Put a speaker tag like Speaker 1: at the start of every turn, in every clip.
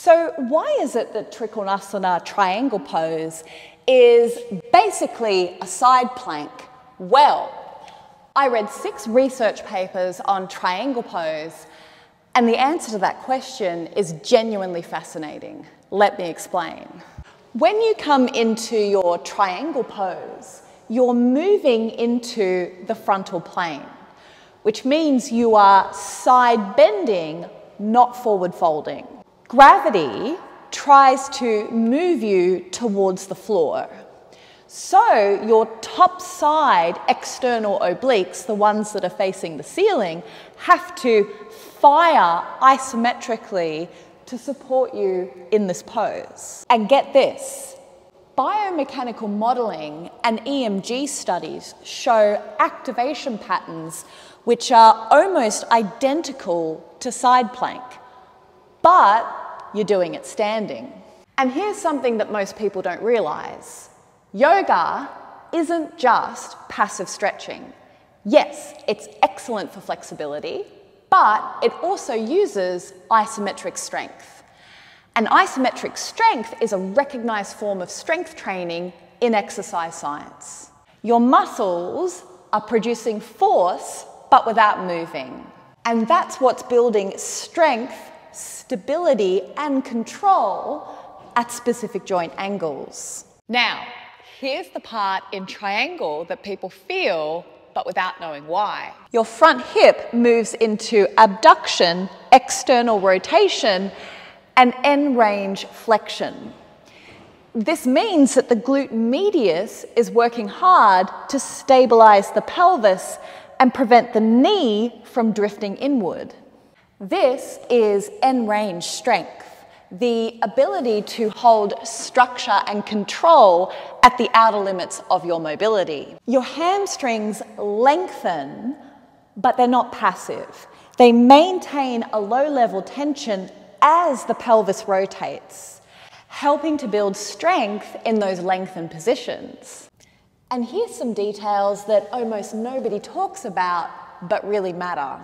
Speaker 1: So why is it that Trikonasana triangle pose is basically a side plank? Well, I read six research papers on triangle pose and the answer to that question is genuinely fascinating. Let me explain. When you come into your triangle pose, you're moving into the frontal plane, which means you are side bending, not forward folding. Gravity tries to move you towards the floor. So your top side external obliques, the ones that are facing the ceiling, have to fire isometrically to support you in this pose. And get this, biomechanical modeling and EMG studies show activation patterns which are almost identical to side plank but you're doing it standing. And here's something that most people don't realize yoga isn't just passive stretching. Yes, it's excellent for flexibility, but it also uses isometric strength. And isometric strength is a recognized form of strength training in exercise science. Your muscles are producing force but without moving. And that's what's building strength stability and control at specific joint angles. Now, here's the part in triangle that people feel but without knowing why. Your front hip moves into abduction, external rotation, and end range flexion. This means that the glute medius is working hard to stabilize the pelvis and prevent the knee from drifting inward. This is end range strength, the ability to hold structure and control at the outer limits of your mobility. Your hamstrings lengthen, but they're not passive. They maintain a low level tension as the pelvis rotates, helping to build strength in those lengthened positions. And here's some details that almost nobody talks about but really matter.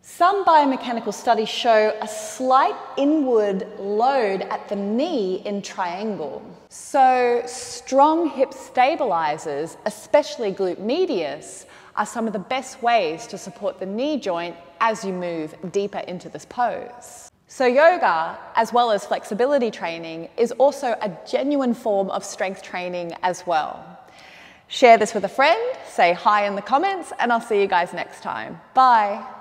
Speaker 1: Some biomechanical studies show a slight inward load at the knee in triangle. So, strong hip stabilizers, especially glute medius, are some of the best ways to support the knee joint as you move deeper into this pose. So, yoga, as well as flexibility training, is also a genuine form of strength training as well. Share this with a friend, say hi in the comments, and I'll see you guys next time. Bye.